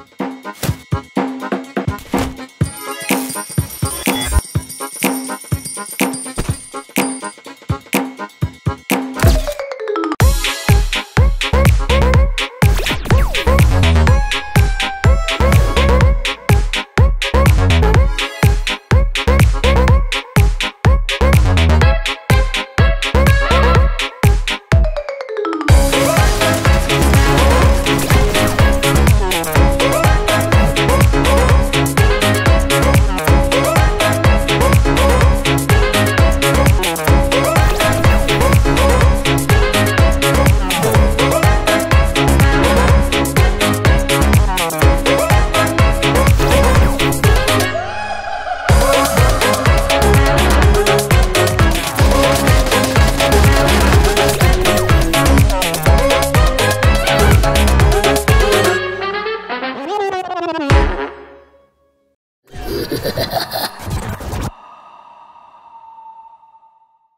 Ha ha!